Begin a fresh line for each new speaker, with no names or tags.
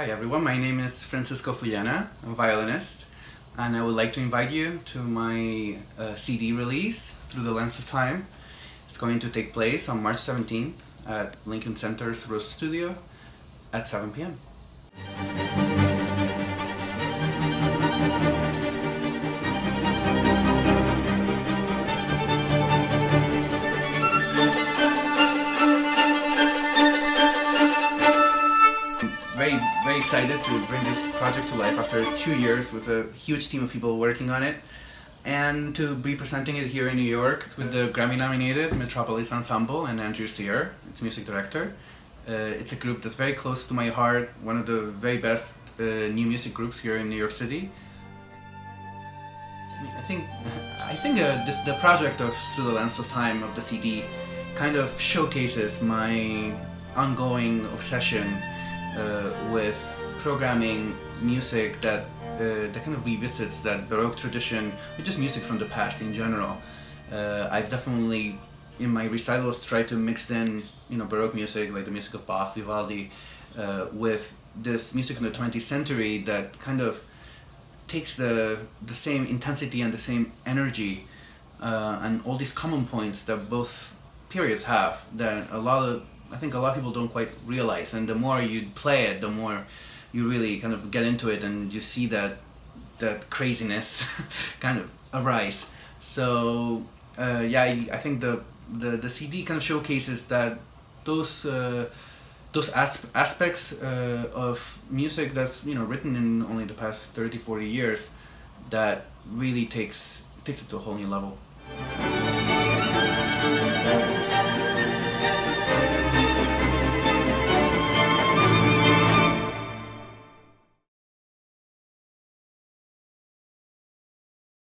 Hi everyone, my name is Francisco Fullana, I'm a violinist, and I would like to invite you to my uh, CD release, Through the Lens of Time. It's going to take place on March 17th at Lincoln Center's Rose Studio at 7 p.m. excited to bring this project to life after two years with a huge team of people working on it and to be presenting it here in New York with the Grammy nominated Metropolis Ensemble and Andrew Cyr, its music director. Uh, it's a group that's very close to my heart, one of the very best uh, new music groups here in New York City. I think I think uh, this, the project of Through the Lens of Time of the CD kind of showcases my ongoing obsession with programming music that uh, that kind of revisits that Baroque tradition, or just music from the past in general. Uh, I've definitely, in my recitals, tried to mix in, you know, Baroque music like the music of Bach, Vivaldi, uh, with this music from the 20th century that kind of takes the the same intensity and the same energy uh, and all these common points that both periods have that a lot of I think a lot of people don't quite realize and the more you play it the more you really kind of get into it and you see that that craziness kind of arise. So uh, yeah I, I think the, the the CD kind of showcases that those uh, those as- aspects uh, of music that's you know written in only the past 30 40 years that really takes takes it to a whole new level